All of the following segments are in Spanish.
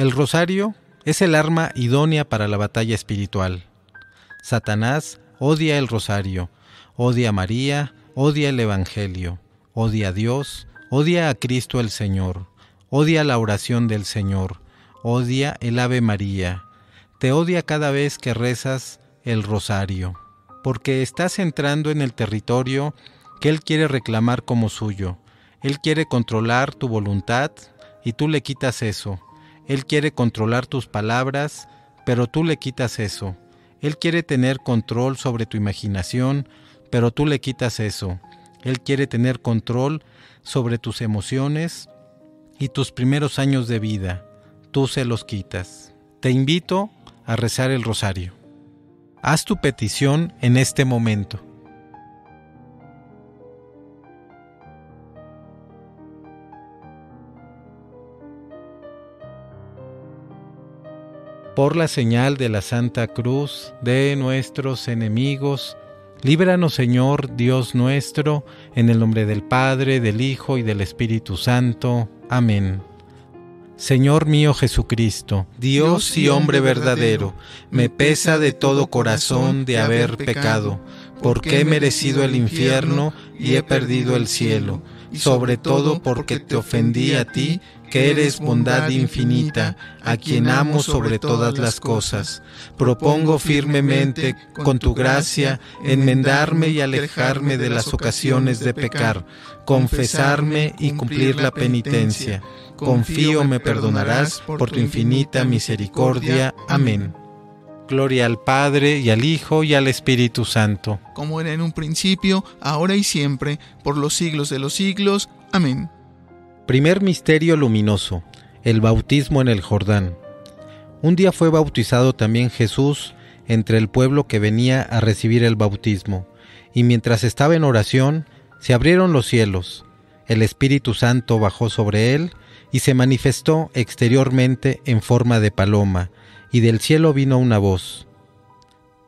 El rosario es el arma idónea para la batalla espiritual. Satanás odia el rosario, odia a María, odia el Evangelio, odia a Dios, odia a Cristo el Señor, odia la oración del Señor, odia el Ave María, te odia cada vez que rezas el rosario, porque estás entrando en el territorio que Él quiere reclamar como suyo. Él quiere controlar tu voluntad y tú le quitas eso. Él quiere controlar tus palabras, pero tú le quitas eso. Él quiere tener control sobre tu imaginación, pero tú le quitas eso. Él quiere tener control sobre tus emociones y tus primeros años de vida. Tú se los quitas. Te invito a rezar el rosario. Haz tu petición en este momento. Por la señal de la Santa Cruz de nuestros enemigos, líbranos Señor Dios nuestro, en el nombre del Padre, del Hijo y del Espíritu Santo. Amén. Señor mío Jesucristo, Dios y hombre verdadero, me pesa de todo corazón de haber pecado, porque he merecido el infierno y he perdido el cielo, sobre todo porque te ofendí a ti, que eres bondad infinita, a quien amo sobre todas las cosas. Propongo firmemente, con tu gracia, enmendarme y alejarme de las ocasiones de pecar, confesarme y cumplir la penitencia confío me perdonarás por tu infinita misericordia. Amén. Gloria al Padre y al Hijo y al Espíritu Santo. Como era en un principio, ahora y siempre, por los siglos de los siglos. Amén. Primer Misterio Luminoso. El bautismo en el Jordán. Un día fue bautizado también Jesús entre el pueblo que venía a recibir el bautismo, y mientras estaba en oración, se abrieron los cielos, el Espíritu Santo bajó sobre él, y se manifestó exteriormente en forma de paloma, y del cielo vino una voz.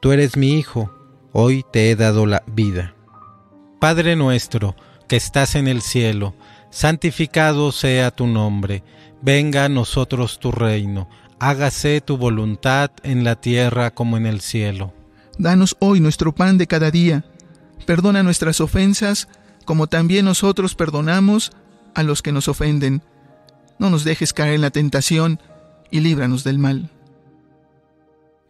Tú eres mi Hijo, hoy te he dado la vida. Padre nuestro, que estás en el cielo, santificado sea tu nombre, venga a nosotros tu reino, hágase tu voluntad en la tierra como en el cielo. Danos hoy nuestro pan de cada día, perdona nuestras ofensas, como también nosotros perdonamos a los que nos ofenden no nos dejes caer en la tentación y líbranos del mal.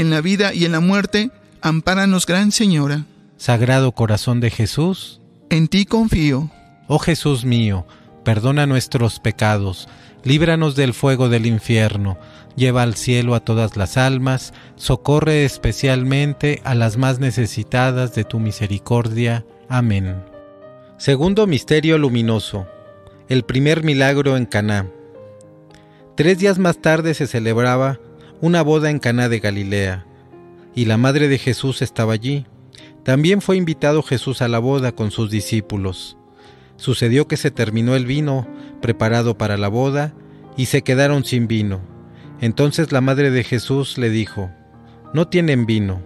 En la vida y en la muerte, ampáranos, Gran Señora. Sagrado Corazón de Jesús, en ti confío. Oh Jesús mío, perdona nuestros pecados, líbranos del fuego del infierno, lleva al cielo a todas las almas, socorre especialmente a las más necesitadas de tu misericordia. Amén. Segundo misterio luminoso. El primer milagro en Caná. Tres días más tarde se celebraba una boda en Caná de Galilea, y la madre de Jesús estaba allí. También fue invitado Jesús a la boda con sus discípulos. Sucedió que se terminó el vino preparado para la boda y se quedaron sin vino. Entonces la madre de Jesús le dijo, No tienen vino.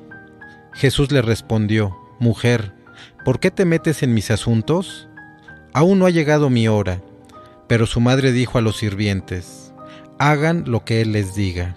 Jesús le respondió, Mujer, ¿por qué te metes en mis asuntos? Aún no ha llegado mi hora. Pero su madre dijo a los sirvientes, hagan lo que Él les diga.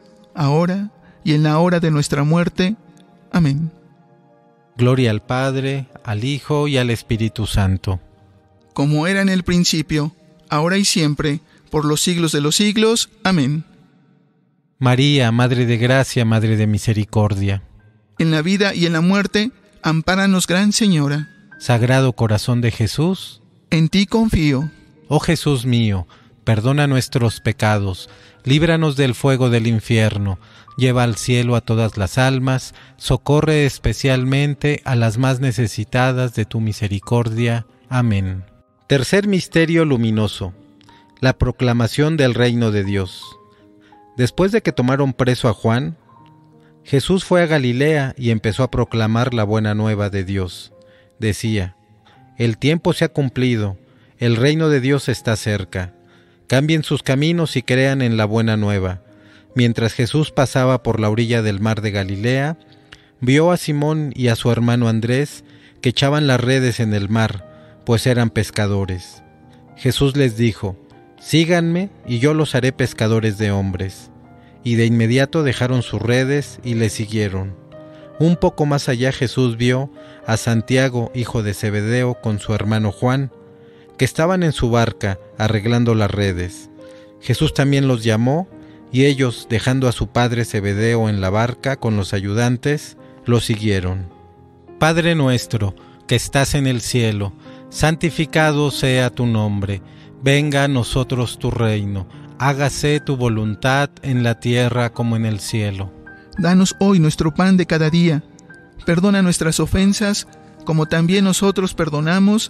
ahora y en la hora de nuestra muerte. Amén. Gloria al Padre, al Hijo y al Espíritu Santo. Como era en el principio, ahora y siempre, por los siglos de los siglos. Amén. María, Madre de Gracia, Madre de Misericordia. En la vida y en la muerte, ampáranos, Gran Señora. Sagrado Corazón de Jesús. En ti confío. Oh Jesús mío, perdona nuestros pecados, líbranos del fuego del infierno lleva al cielo a todas las almas, socorre especialmente a las más necesitadas de tu misericordia. Amén. Tercer misterio luminoso. La proclamación del reino de Dios. Después de que tomaron preso a Juan, Jesús fue a Galilea y empezó a proclamar la buena nueva de Dios. Decía, El tiempo se ha cumplido, el reino de Dios está cerca. Cambien sus caminos y crean en la buena nueva Mientras Jesús pasaba por la orilla del mar de Galilea, vio a Simón y a su hermano Andrés que echaban las redes en el mar, pues eran pescadores. Jesús les dijo, Síganme y yo los haré pescadores de hombres. Y de inmediato dejaron sus redes y le siguieron. Un poco más allá Jesús vio a Santiago, hijo de Zebedeo, con su hermano Juan, que estaban en su barca arreglando las redes. Jesús también los llamó y ellos, dejando a su padre Zebedeo en la barca con los ayudantes, lo siguieron. Padre nuestro, que estás en el cielo, santificado sea tu nombre, venga a nosotros tu reino, hágase tu voluntad en la tierra como en el cielo. Danos hoy nuestro pan de cada día, perdona nuestras ofensas, como también nosotros perdonamos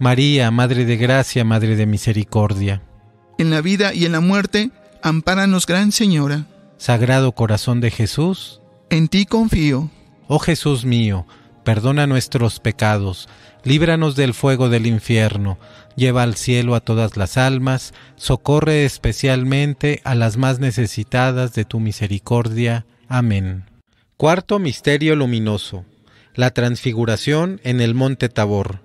María, Madre de Gracia, Madre de Misericordia. En la vida y en la muerte, ampáranos, Gran Señora. Sagrado Corazón de Jesús. En ti confío. Oh Jesús mío, perdona nuestros pecados, líbranos del fuego del infierno lleva al cielo a todas las almas, socorre especialmente a las más necesitadas de tu misericordia. Amén. Cuarto Misterio Luminoso. La Transfiguración en el Monte Tabor.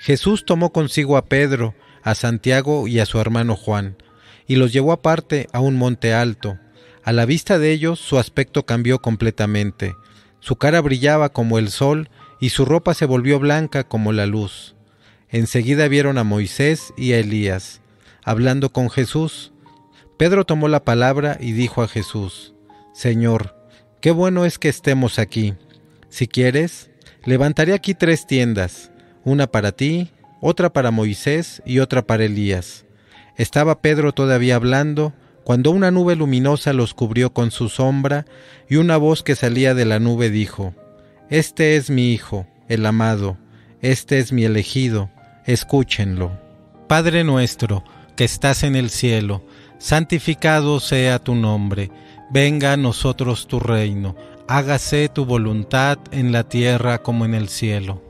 Jesús tomó consigo a Pedro, a Santiago y a su hermano Juan, y los llevó aparte a un monte alto. A la vista de ellos su aspecto cambió completamente. Su cara brillaba como el sol y su ropa se volvió blanca como la luz. Enseguida vieron a Moisés y a Elías, hablando con Jesús. Pedro tomó la palabra y dijo a Jesús, Señor, qué bueno es que estemos aquí. Si quieres, levantaré aquí tres tiendas, una para ti, otra para Moisés y otra para Elías. Estaba Pedro todavía hablando, cuando una nube luminosa los cubrió con su sombra, y una voz que salía de la nube dijo, Este es mi Hijo, el amado, este es mi elegido, escúchenlo. Padre nuestro, que estás en el cielo, santificado sea tu nombre, venga a nosotros tu reino, hágase tu voluntad en la tierra como en el cielo.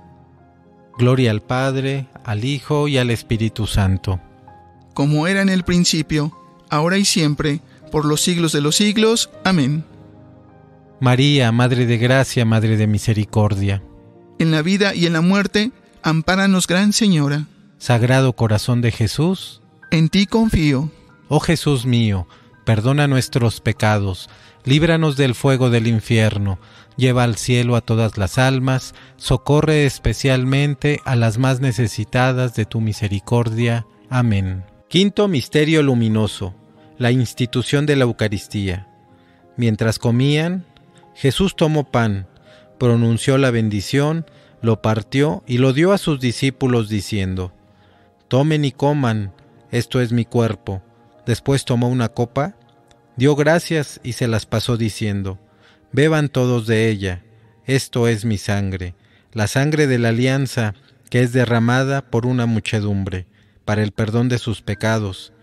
Gloria al Padre, al Hijo y al Espíritu Santo. Como era en el principio, ahora y siempre, por los siglos de los siglos. Amén. María, Madre de Gracia, Madre de Misericordia. En la vida y en la muerte, ampáranos, Gran Señora. Sagrado Corazón de Jesús, en ti confío. Oh Jesús mío, perdona nuestros pecados, líbranos del fuego del infierno, lleva al cielo a todas las almas, socorre especialmente a las más necesitadas de tu misericordia. Amén. Quinto Misterio Luminoso. La institución de la Eucaristía. Mientras comían, Jesús tomó pan, pronunció la bendición, lo partió y lo dio a sus discípulos diciendo, Tomen y coman, esto es mi cuerpo. Después tomó una copa, dio gracias y se las pasó diciendo, Beban todos de ella, esto es mi sangre, la sangre de la alianza que es derramada por una muchedumbre, para el perdón de sus pecados.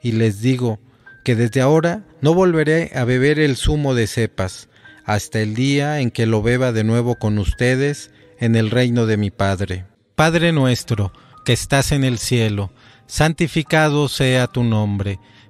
Y les digo que desde ahora no volveré a beber el zumo de cepas, hasta el día en que lo beba de nuevo con ustedes en el reino de mi Padre. Padre nuestro, que estás en el cielo, santificado sea tu nombre,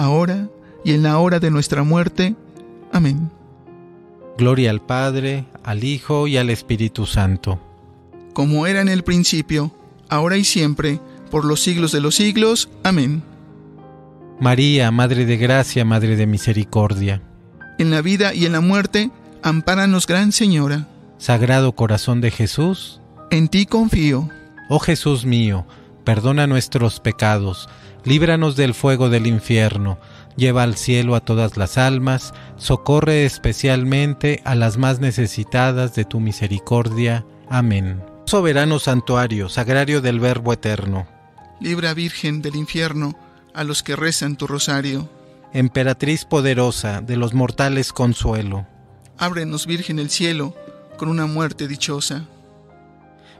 ahora y en la hora de nuestra muerte. Amén. Gloria al Padre, al Hijo y al Espíritu Santo. Como era en el principio, ahora y siempre, por los siglos de los siglos. Amén. María, Madre de Gracia, Madre de Misericordia. En la vida y en la muerte, ampáranos, Gran Señora. Sagrado Corazón de Jesús. En ti confío. Oh Jesús mío, perdona nuestros pecados, líbranos del fuego del infierno lleva al cielo a todas las almas, socorre especialmente a las más necesitadas de tu misericordia. Amén. Soberano santuario, sagrario del Verbo eterno. Libra Virgen del infierno a los que rezan tu rosario. Emperatriz poderosa, de los mortales consuelo. Ábrenos, Virgen, el cielo, con una muerte dichosa.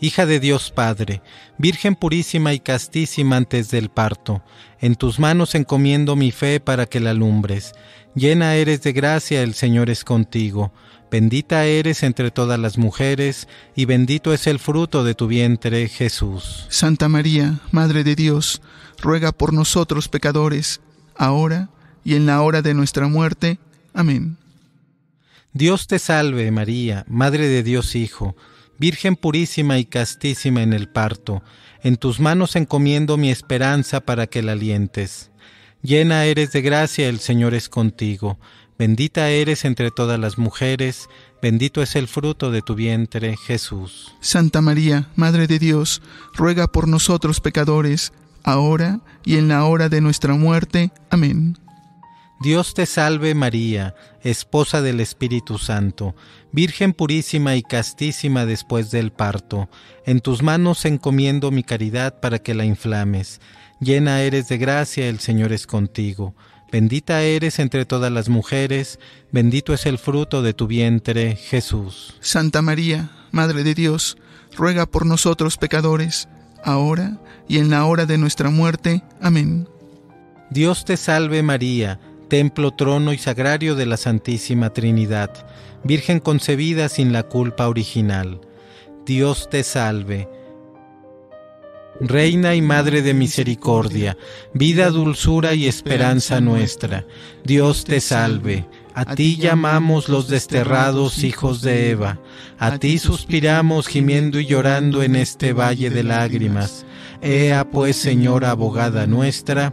hija de Dios Padre, Virgen purísima y castísima antes del parto. En tus manos encomiendo mi fe para que la alumbres. Llena eres de gracia, el Señor es contigo. Bendita eres entre todas las mujeres, y bendito es el fruto de tu vientre, Jesús. Santa María, Madre de Dios, ruega por nosotros pecadores, ahora y en la hora de nuestra muerte. Amén. Dios te salve, María, Madre de Dios Hijo, Virgen purísima y castísima en el parto, en tus manos encomiendo mi esperanza para que la alientes. Llena eres de gracia, el Señor es contigo Bendita eres entre todas las mujeres, bendito es el fruto de tu vientre, Jesús. Santa María, Madre de Dios, ruega por nosotros pecadores, ahora y en la hora de nuestra muerte. Amén. Dios te salve María, esposa del Espíritu Santo, Virgen purísima y castísima después del parto. En tus manos encomiendo mi caridad para que la inflames. Llena eres de gracia, el Señor es contigo. Bendita eres entre todas las mujeres, bendito es el fruto de tu vientre, Jesús. Santa María, Madre de Dios, ruega por nosotros pecadores, ahora y en la hora de nuestra muerte. Amén. Dios te salve María, templo, trono y sagrario de la Santísima Trinidad, Virgen concebida sin la culpa original. Dios te salve. Reina y Madre de Misericordia, vida, dulzura y esperanza nuestra, Dios te salve. A ti llamamos los desterrados hijos de Eva, a ti suspiramos gimiendo y llorando en este valle de lágrimas. Ea pues, Señora abogada nuestra,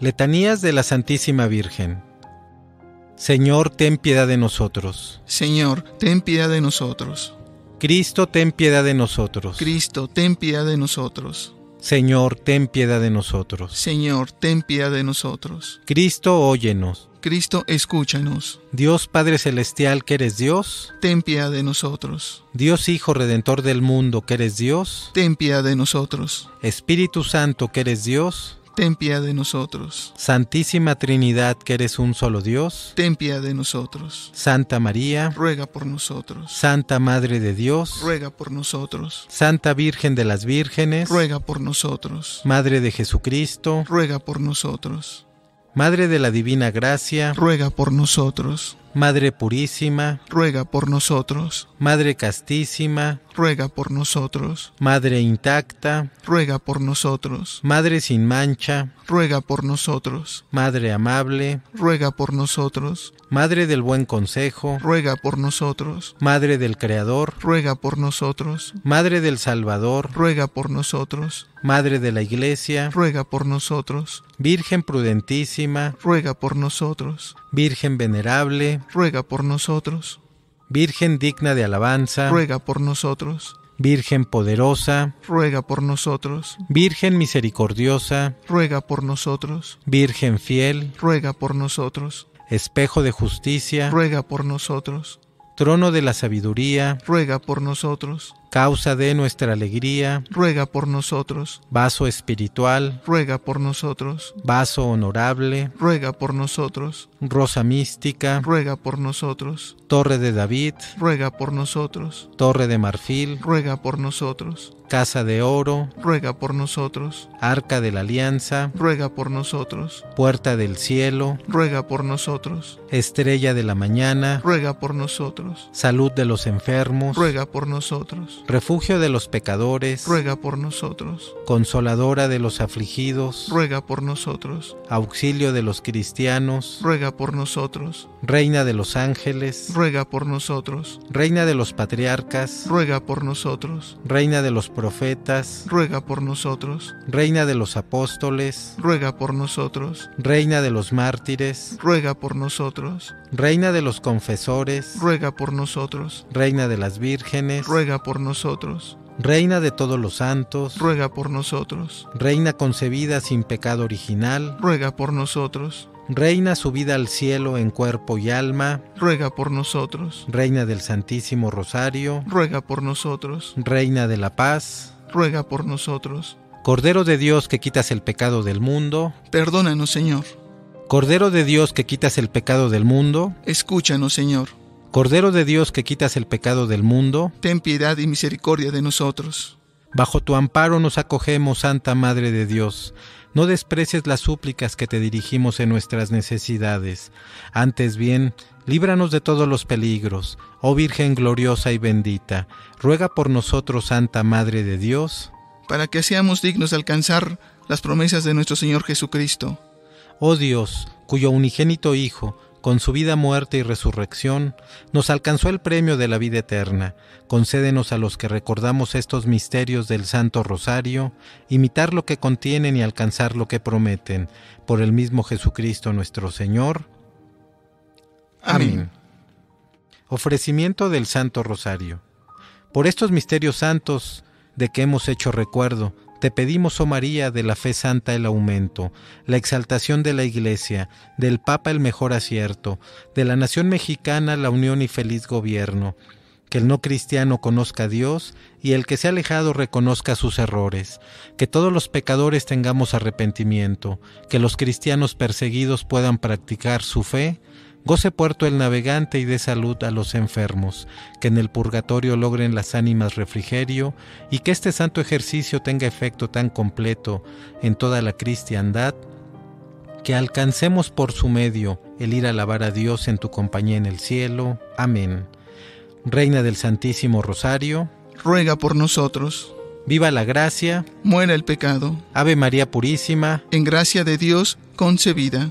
Letanías de la Santísima Virgen. Señor, ten piedad de nosotros. Señor, ten piedad de nosotros. Cristo, ten piedad de nosotros. Cristo, ten piedad de nosotros. Señor, ten piedad de nosotros. Señor, ten piedad de nosotros. Cristo, óyenos. Cristo, escúchanos. Dios Padre Celestial, que eres Dios. Ten piedad de nosotros. Dios Hijo Redentor del mundo, que eres Dios. Ten piedad de nosotros. Espíritu Santo, que eres Dios. Ten piedad de nosotros. Santísima Trinidad, que eres un solo Dios. Ten piedad de nosotros. Santa María. Ruega por nosotros. Santa Madre de Dios. Ruega por nosotros. Santa Virgen de las Vírgenes. Ruega por nosotros. Madre de Jesucristo. Ruega por nosotros. Madre de la Divina Gracia. Ruega por nosotros. Madre Purísima. Ruega por nosotros. Madre Castísima. Ruega por nosotros. Madre intacta. Ruega por nosotros. Madre sin mancha. Ruega por nosotros. Madre amable. Ruega por nosotros. Madre del buen consejo. Ruega por nosotros. Madre del Creador. Ruega por nosotros. Madre del Salvador. Ruega por nosotros. Madre de la Iglesia. Ruega por nosotros. Virgen prudentísima. Ruega por nosotros. Virgen venerable. Ruega por nosotros. Virgen digna de alabanza. Ruega por nosotros. Virgen poderosa. Ruega por nosotros. Virgen misericordiosa. Ruega por nosotros. Virgen fiel. Ruega por nosotros. Espejo de justicia. Ruega por nosotros. Trono de la sabiduría. Ruega por nosotros. Causa de nuestra alegría. Ruega por nosotros. Vaso espiritual. Ruega por nosotros. Vaso honorable. Ruega por nosotros. Rosa mística. Ruega por nosotros. Torre de David. Ruega por nosotros. Torre de marfil. Ruega por nosotros. Casa de oro. Ruega por nosotros. Arca de la alianza. Ruega por nosotros. Puerta del cielo. Ruega por nosotros. Estrella de la mañana. Ruega por nosotros. Salud de los enfermos. Ruega por nosotros. Refugio de los pecadores. Ruega por nosotros. Consoladora de los afligidos. Ruega por nosotros. Auxilio de los cristianos. Ruega por nosotros. Reina de los ángeles. Ruega por nosotros. Reina de los patriarcas. Ruega por nosotros. Reina de los profetas. Ruega por nosotros. Reina de los apóstoles. Ruega por nosotros. Reina de los mártires. Ruega por nosotros. Reina de los confesores. Ruega por nosotros. Reina de las vírgenes. Ruega por nosotros. Reina de todos los santos. Ruega por nosotros. Reina concebida sin pecado original. Ruega por nosotros. Reina subida al cielo en cuerpo y alma. Ruega por nosotros. Reina del Santísimo Rosario. Ruega por nosotros. Reina de la paz. Ruega por nosotros. Cordero de Dios que quitas el pecado del mundo. Perdónanos, Señor. Cordero de Dios que quitas el pecado del mundo. Escúchanos, Señor. Cordero de Dios que quitas el pecado del mundo. Ten piedad y misericordia de nosotros. Bajo tu amparo nos acogemos, Santa Madre de Dios. No desprecies las súplicas que te dirigimos en nuestras necesidades. Antes bien, líbranos de todos los peligros. Oh Virgen gloriosa y bendita, ruega por nosotros, Santa Madre de Dios, para que seamos dignos de alcanzar las promesas de nuestro Señor Jesucristo. Oh Dios, cuyo unigénito Hijo, con su vida, muerte y resurrección, nos alcanzó el premio de la vida eterna. Concédenos a los que recordamos estos misterios del Santo Rosario, imitar lo que contienen y alcanzar lo que prometen. Por el mismo Jesucristo nuestro Señor. Amén. Ofrecimiento del Santo Rosario. Por estos misterios santos de que hemos hecho recuerdo, Te pedimos, oh María, de la fe santa el aumento, la exaltación de la Iglesia, del Papa el mejor acierto, de la nación mexicana la unión y feliz gobierno, que el no cristiano conozca a Dios y el que se ha alejado reconozca sus errores, que todos los pecadores tengamos arrepentimiento, que los cristianos perseguidos puedan practicar su fe, Goce puerto el navegante y dé salud a los enfermos, que en el purgatorio logren las ánimas refrigerio y que este santo ejercicio tenga efecto tan completo en toda la cristiandad, que alcancemos por su medio el ir a alabar a Dios en tu compañía en el cielo. Amén. Reina del Santísimo Rosario, ruega por nosotros. Viva la gracia, muera el pecado. Ave María Purísima, en gracia de Dios concebida.